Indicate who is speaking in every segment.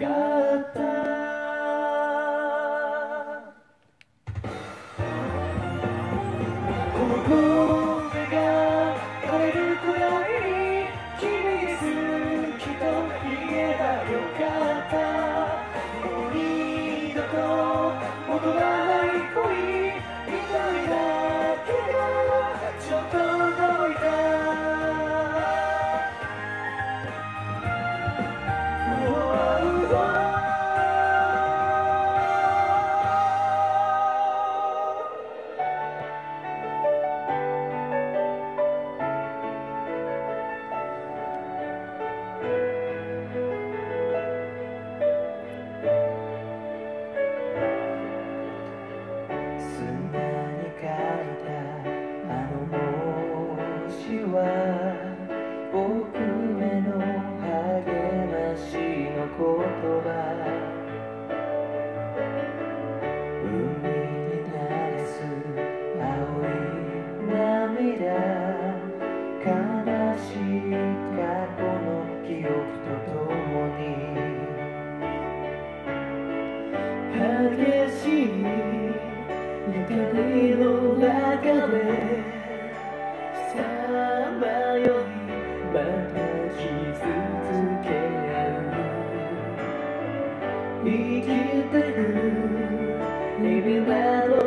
Speaker 1: God. 僕への励ましの言葉。海に流す青い涙悲しい過去の記憶とともに。激しい怒りの中で生きてく日々など好き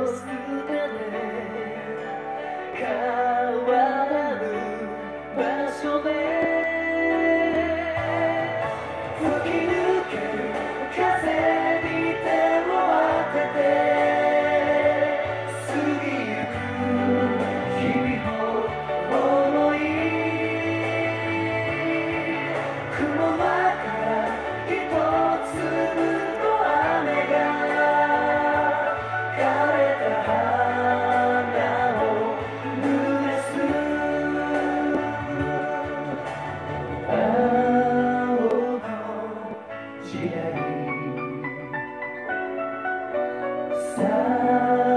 Speaker 1: star.